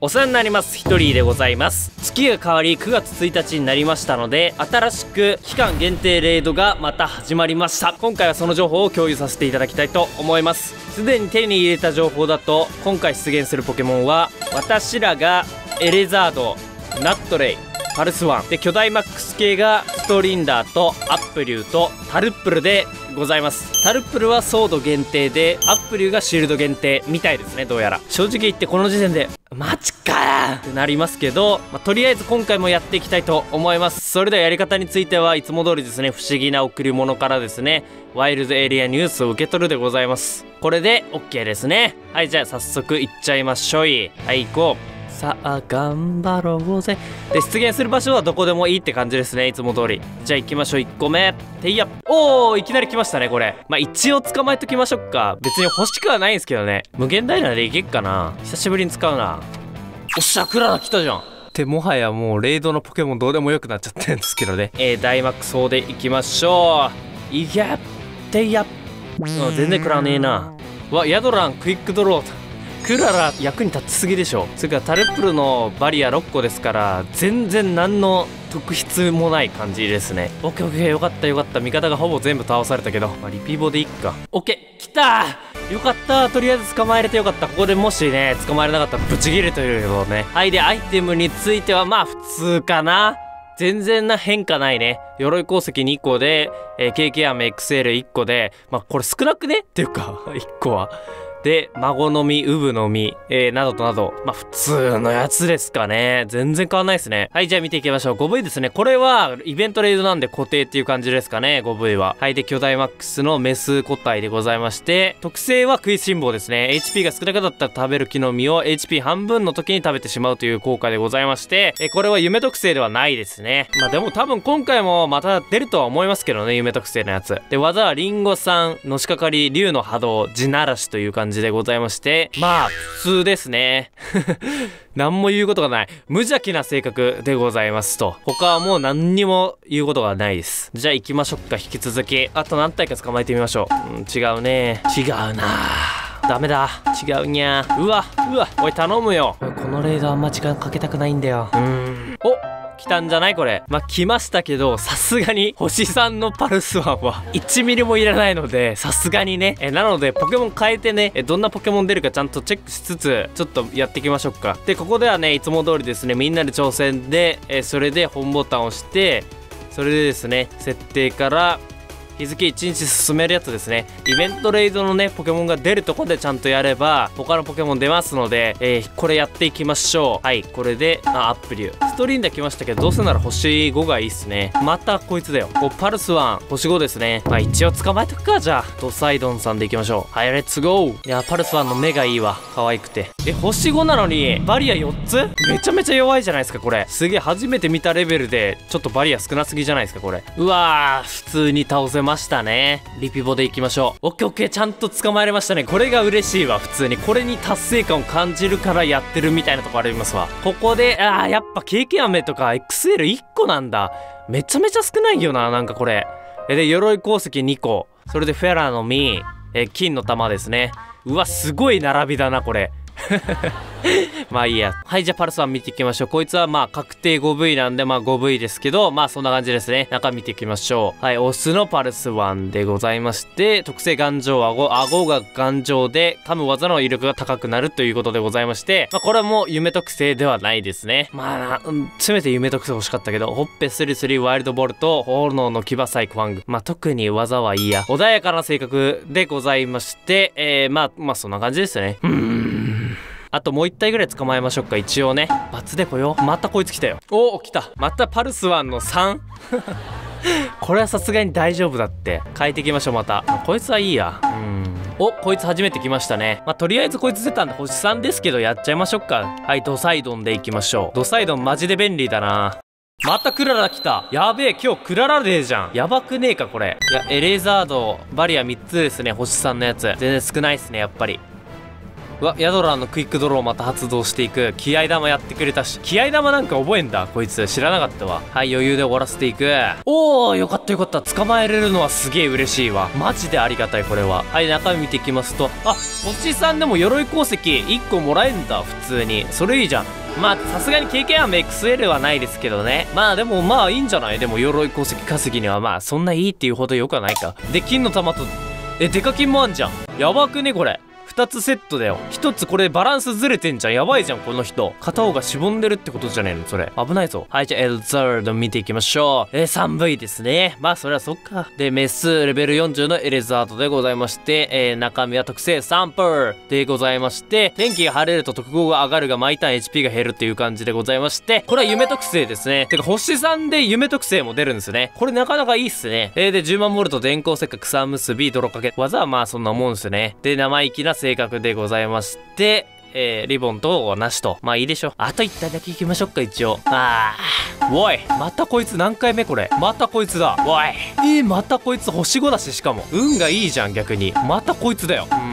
お世話になります。ヒトリーでございます。月が変わり9月1日になりましたので新しく期間限定レイドがまた始まりました。今回はその情報を共有させていただきたいと思います。すでに手に入れた情報だと今回出現するポケモンはワタシラガエレザードナットレイパルスワンでキョダイマックス系がストリンダーとアップリューとタルップルでございます。タルップルはソード限定でアップリューがシールド限定みたいですねどうやら。正直言ってこの時点でマジかってなりますけど、まあ、とりあえず今回もやっていきたいと思います。それではやり方についてはいつも通りですね不思議な贈り物からですねワイルドエリアニュースを受け取るでございます。これで OK ですね。はいじゃあ早速いっちゃいましょい。はい行こう。さあ頑張ろうぜ。で出現する場所はどこでもいいって感じですね。いつも通り。じゃあ行きましょう。1個目。ていやおおいきなり来ましたねこれ。まあ一応捕まえときましょうか。別に欲しくはないんですけどね。無限ダイナでいけっかな。久しぶりに使うな。おっしゃクララ来たじゃん。ってもはやもうレイドのポケモンどうでもよくなっちゃってるんですけどね。えー、ダイマックス4でいきましょう。いけってやうん全然食らわねえな。わヤドランクイックドロークララ役に立ちすぎでしょ。それからタルップルのバリア6個ですから全然何の特筆もない感じですね。オッケーオッケーよかったよかった。味方がほぼ全部倒されたけど、まあ、リピボでいっか。オッケー来た！よかった！とりあえず捕まえれてよかった。ここでもしね捕まえれなかったらブチギレということね。はいでアイテムについてはまあ普通かな。全然な変化ないね。鎧鉱石2個で、えー、KK アメ XL1 個で、まあこれ少なくね？っていうか、1個は。で、孫の実、ウブの実、えー、などとなど、まあ、普通のやつですかね。全然変わんないですね。はい、じゃあ見ていきましょう。5V ですね。これは、イベントレイドなんで固定っていう感じですかね、5V は。はい、で、巨大マックスのメス個体でございまして、特性は食いしん坊ですね。HP が少なかったら食べる木の実を HP 半分の時に食べてしまうという効果でございまして、えこれは夢特性ではないですね。まあ、でも多分今回もまた出るとは思いますけどね、夢特性のやつ。で、技はリンゴさん、のしかかり、竜の波動、地ならしという感じじでございまして、まあ、普通ですね。何も言うことがない。無邪気な性格でございますと。他はもう何にも言うことがないです。じゃあ行きましょうか、引き続き。あと何体か捕まえてみましょう。うん、違うね。違うなダメだ。違うにゃうわ、うわ、おい頼むよ。このレードあんま時間かけたくないんだよ。うーん。来たんじゃない？これ。まあ、来ましたけど、さすがに、星さんのパルスワンは、1ミリもいらないので、さすがにね。え、なので、ポケモン変えてね、え、どんなポケモン出るかちゃんとチェックしつつ、ちょっとやっていきましょうか。で、ここではね、いつも通りですね、みんなで挑戦で、え、それで本ボタンを押して、それでですね、設定から、日付1日進めるやつですね。イベントレイドのねポケモンが出るとこでちゃんとやれば他のポケモン出ますので、えー、これやっていきましょう。はいこれでアップリュー。ストリーンで来ましたけどどうせなら星5がいいっすね。またこいつだよ。おパルスワン。星5ですね。まあ一応捕まえとくか。じゃあドサイドンさんでいきましょう。はいレッツゴー。いやパルスワンの目がいいわ。可愛くて。え星5なのにバリア4つ？めちゃめちゃ弱いじゃないですかこれ。すげえ初めて見たレベルでちょっとバリア少なすぎじゃないですかこれ。うわー普通に倒せます。ましたね。リピボでいきましょう。オッケーオッケーちゃんと捕まえれましたね。これが嬉しいわ普通に。これに達成感を感じるからやってるみたいなとこありますわ。ここであーやっぱ経験飴とか XL1 個なんだ。めちゃめちゃ少ないよななんかこれ。で鎧鉱石2個。それでフェラーの実。え金の玉ですね。うわすごい並びだなこれ。まあいいや。はい、じゃあパルスワン見ていきましょう。こいつはまあ確定 5V なんでまあ 5V ですけど、まあそんな感じですね。中見ていきましょう。はい、オスのパルスワンでございまして、特性頑丈顎、顎が頑丈で、噛む技の威力が高くなるということでございまして、まあこれはもう夢特性ではないですね。まあな、うん、せめて夢特性欲しかったけど、ほっぺスリスリワイルドボルト、炎の牙サイクファング。まあ特に技はいいや。穏やかな性格でございまして、えー、まあ、まあそんな感じですね。うん。あともう1体ぐらい捕まえましょうか一応ね。バツでこよ。またこいつ来たよ。おお来た。またパルスワンの 3? これはさすがに大丈夫だって。変えていきましょうまた。こいつはいいや。うん。おこいつ初めて来ましたね。まあ、とりあえずこいつ出たんで星3ですけどやっちゃいましょうか。はいドサイドンでいきましょう。ドサイドンマジで便利だな。またクララ来た。やべえ今日クララデーじゃん。やばくねえかこれ。いやエレザードバリア3つですね星3のやつ。全然少ないっすねやっぱりうわヤドラーのクイックドローまた発動していく。気合玉やってくれたし。気合玉なんか覚えんだ？こいつ。知らなかったわ。はい余裕で終わらせていく。おおよかったよかった。捕まえれるのはすげえ嬉しいわ。マジでありがたいこれは。はい中身見ていきますと。あ星さんでも鎧鉱石。1個もらえんだ普通に。それいいじゃん。まあさすがに経験は XL はないですけどね。まあでもまあいいんじゃない？でも鎧鉱石稼ぎには。まあそんないいっていうほどよくはないか。で金の玉とえデカ金もあんじゃん。やばくねこれ。2つセットだよ。1つこれバランスずれてんじゃん。やばいじゃんこの人。片方がしぼんでるってことじゃねえのそれ。危ないぞ。はいじゃあエルザード見ていきましょう。えー、3V ですね。まあそれはそっか。でメスレベル40のエレザードでございましてえー、中身は特性サンプルでございまして天気が晴れると特攻が上がるが毎ターン HP が減るっていう感じでございましてこれは夢特性ですね。てか星3で夢特性も出るんですね。これなかなかいいっすね。えー、で10万ボルト電光石火草結び泥かけ。技はまあそんなもんですね。で生意気な性格でございまして、えー、リボンとなしと。まあいいでしょ。あと1体だけ行きましょうか、一応。あー。おいまたこいつ何回目これまたこいつだおいえー、またこいつ星5だししかも。運がいいじゃん、逆に。またこいつだよ。うーん。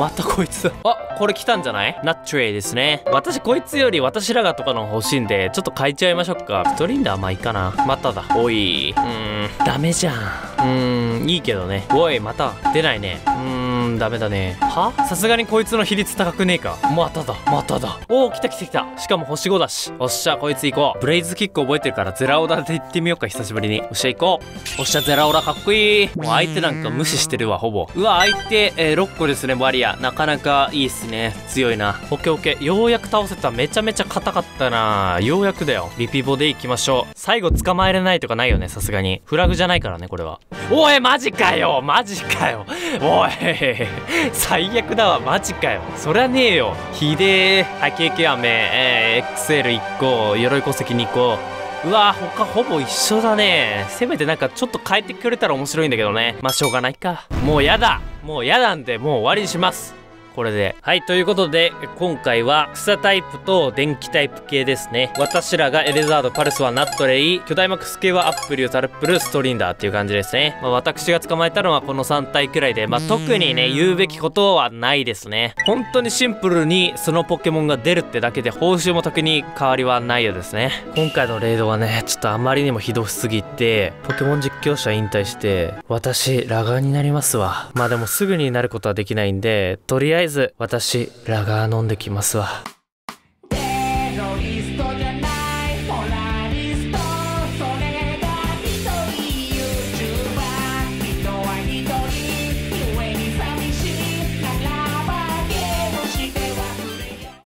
またこいつだ。あ、これ来たんじゃない？ナッチュレイですね。私こいつより私らがとかの欲しいんで、ちょっと変えちゃいましょうか。ストリンダーまあいいかな。まただ。おい。うーん。ダメじゃん。うーん。いいけどね。おい、また。出ないね。うーん。んダメだね。は？さすがにこいつの比率高くねえか。まただ。まただ。おお来た来た来た。しかも星5だし。おっしゃこいつ行こう。ブレイズキック覚えてるからゼラオラで行ってみようか。久しぶりに。おっしゃ行こう。おっしゃゼラオラかっこいい。もう相手なんか無視してるわほぼ。うわ相手、えー、6個ですねバリア。なかなかいいっすね。強いな。オッケーオッケー。ようやく倒せた。めちゃめちゃ硬かったな。ようやくだよ。リピボで行きましょう。最後捕まえれないとかないよねさすがに。フラグじゃないからねこれは。おいマジかよ。マジかよ。おい最悪だわマジかよ。そりゃねえよ。ひでえ。はい経験飴、えー、XL1 個鎧戸石2個う。わ他ほぼ一緒だね。せめてなんかちょっと変えてくれたら面白いんだけどね。まあしょうがないか。もうやだ。もうやなんでもう終わりにします。これで。はい、ということで、今回は草タイプと電気タイプ系ですね。私らがエレザード、パルスはナットレイ、巨大マックス系はアップリュー、ザルプル、ストリンダーっていう感じですね。まあ私が捕まえたのはこの3体くらいで、まあ特にね、言うべきことはないですね。本当にシンプルにそのポケモンが出るってだけで報酬も特に変わりはないようですね。今回のレイドはね、ちょっとあまりにもひどすぎて、ポケモン実況者引退して、私、ラガーになりますわ。まあでもすぐになることはできないんで、とあえず私ラガー飲んできますわ。